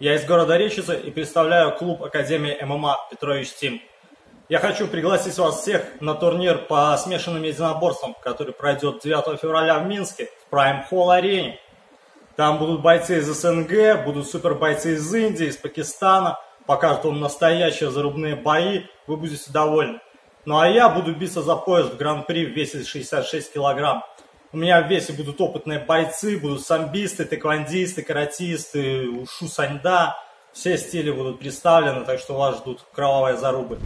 Я из города Речицы и представляю клуб Академии ММА Петрович Тим. Я хочу пригласить вас всех на турнир по смешанным единоборствам, который пройдет 9 февраля в Минске в Prime Hall арене. Там будут бойцы из СНГ, будут супер бойцы из Индии, из Пакистана. Покажут вам настоящие зарубные бои, вы будете довольны. Ну а я буду биться за пояс в Гран-при в весе 66 килограмм. У меня в весе будут опытные бойцы, будут самбисты, тэквондисты, каратисты, ушу саньда. Все стили будут представлены, так что вас ждут кровавые зарубы.